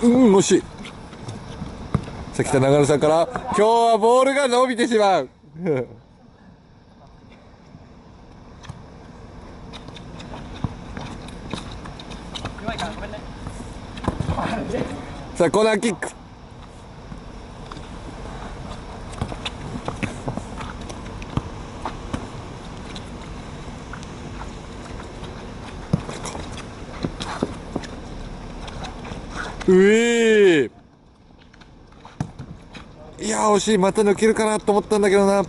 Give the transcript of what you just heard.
うん惜しい。さあ北長野さんから今日はボールが伸びてしまう。さあコーナーキック。うえいや惜しい。また抜けるかなと思ったんだけどな。